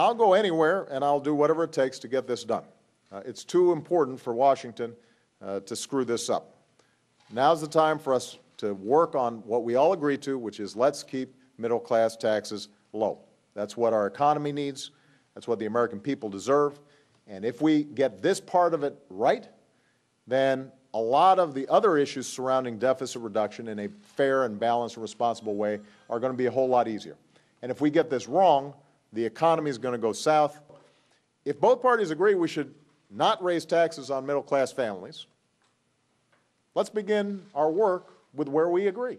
I'll go anywhere and I'll do whatever it takes to get this done. Uh, It's too important for Washington uh, to screw this up. Now's the time for us to work on what we all agree to, which is let's keep middle-class taxes low. That's what our economy needs. That's what the American people deserve. And if we get this part of it right, then a lot of the other issues surrounding deficit reduction in a fair and balanced and responsible way are going to be a whole lot easier. And if we get this wrong, the economy is going to go south. If both parties agree we should not raise taxes on middle-class families, let's begin our work with where we agree.